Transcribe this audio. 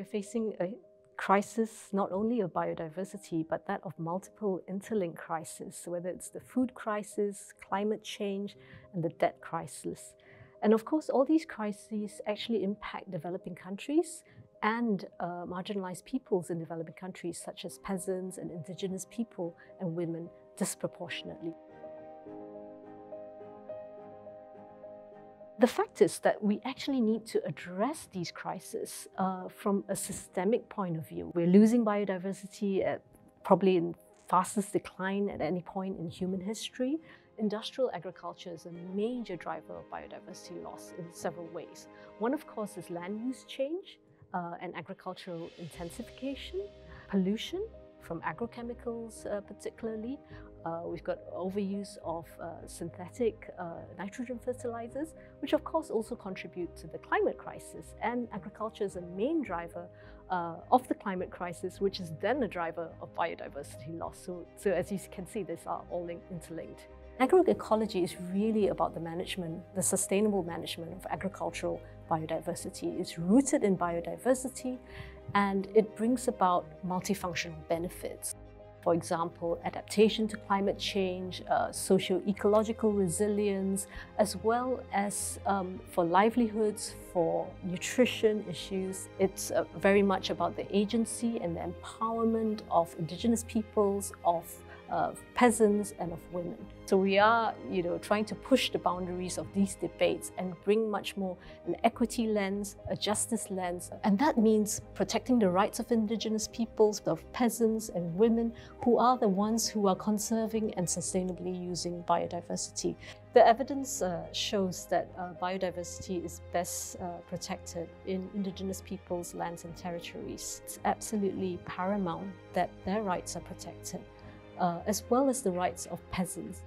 We're facing a crisis not only of biodiversity, but that of multiple interlinked crises, whether it's the food crisis, climate change, and the debt crisis. And of course, all these crises actually impact developing countries and uh, marginalized peoples in developing countries, such as peasants and indigenous people and women, disproportionately. The fact is that we actually need to address these crises uh, from a systemic point of view. We're losing biodiversity at probably in fastest decline at any point in human history. Industrial agriculture is a major driver of biodiversity loss in several ways. One, of course, is land use change uh, and agricultural intensification, pollution from agrochemicals uh, particularly. Uh, we've got overuse of uh, synthetic uh, nitrogen fertilizers, which of course also contribute to the climate crisis. And agriculture is a main driver uh, of the climate crisis, which is then a driver of biodiversity loss. So, so as you can see, these are all interlinked. Agroecology is really about the management, the sustainable management of agricultural biodiversity. It's rooted in biodiversity and it brings about multifunctional benefits. For example, adaptation to climate change, uh, socio-ecological resilience, as well as um, for livelihoods, for nutrition issues. It's uh, very much about the agency and the empowerment of indigenous peoples, of of peasants and of women. So we are, you know, trying to push the boundaries of these debates and bring much more an equity lens, a justice lens, and that means protecting the rights of indigenous peoples, of peasants and women who are the ones who are conserving and sustainably using biodiversity. The evidence uh, shows that uh, biodiversity is best uh, protected in indigenous peoples' lands and territories. It's absolutely paramount that their rights are protected uh, as well as the rights of peasants.